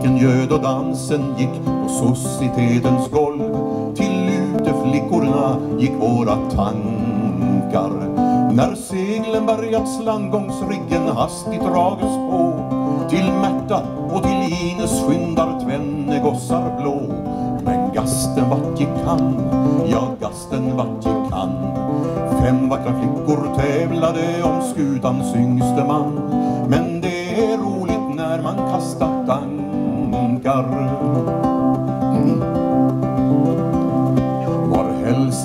Musiken göd och dansen gick på societetens golv. Till uteflickorna gick våra tankar. När seglen bärgat slanggångsriggen hastigt drages på. Till Märta och till Ines skyndar tvenne gossar blå. Men gasten vart gick han, ja gasten vart gick han. Fem vackra flickor tävlade om skutans yngste man.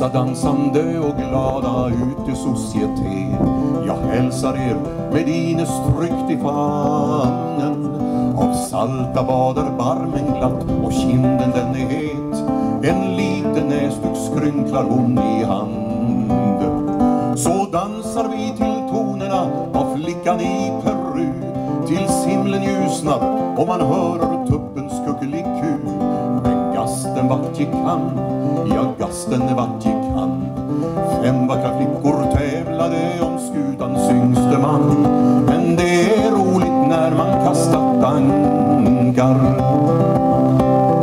Var dansande och glada ut i societet. Jag hälsar er med Ines tryckt i famnen. Av salta badar barmen glatt och kinden den är het. En liten näsduk skrynklar hon i hand. Så dansar vi till tonerna av flickan i Peru. Tills himlen ljusnar och man hör tuppens kuckeliku. Men gasten vart gick han? Ja, gasten vart gick han? Fem vackra flickor tävlade om skutans yngste man. Men det är roligt när man kastat tankar.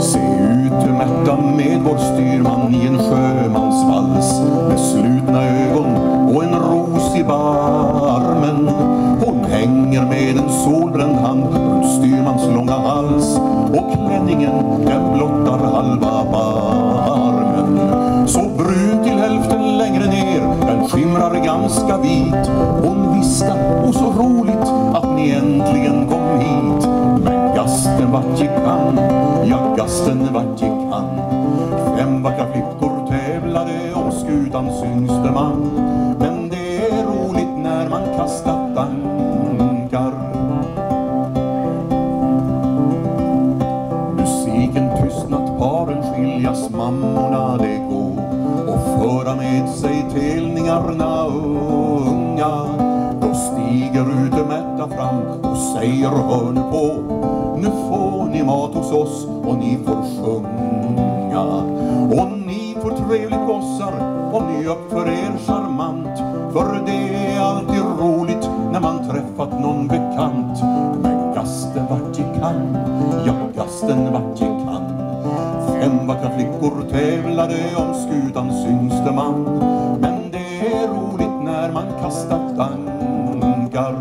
Se ut Märta med vår styrman i en sjömansvals med slutna ögon och en ros i barmen. Hon hänger med en solbränd hand ganska vit. Hon viska, och så roligt att ni äntligen kom hit. Men gasten vart gick han? Ja, gasten vart ungarna unga. Då stiger ut mätta fram och säger hör nu på, nu får ni mat hos oss och ni får sjunga. Och ni får trevligt gossar om ni uppför er charmant. För det är alltid roligt när man träffat någon bekant. Men gasten vart gick han? Ja, gasten vart gick han? Fem vackra flickor tävlade om skutan, syns det man när man kastat ankar.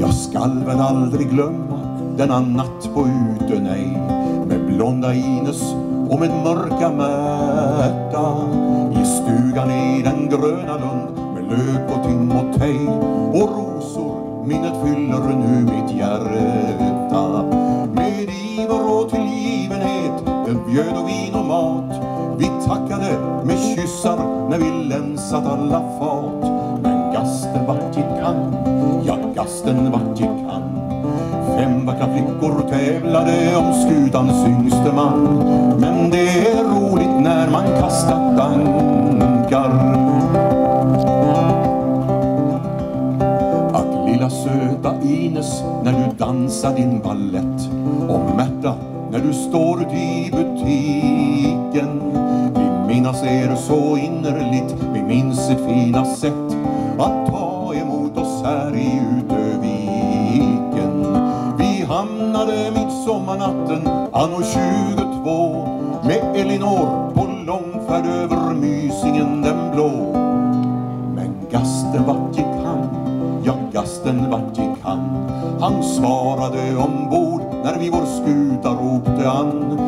Jag skall väl aldrig glömma denna natt på Utenäj med blonda Ines och med mörka Märta. I stugan i den gröna lund med lök och timotej och rosor minnet fyller nu mitt hjärta. Med iver och tillgivenhet den bjöd och vin och mat. Packade tackade med kyssar när vi länsat alla fat. Men gasten vart gick han? Ja, gasten vart gick han? Fem vackra flickor tävlade om skutans yngste man? Men det är roligt när man kastat tankar. Ack lilla söta Ines när du dansar din ballett. Och Märta när du står ut i butiken minnas er så innerligt, vi minns ert fina sätt Att ta emot oss här i Utöviken Vi hamnade midsommarnatten anno 22 Med Elinor på långfärd över Mysingen den blå Men gasten vart gick han? Ja, gasten vart gick han? Han svarade ombord när vi vår skuta ropte an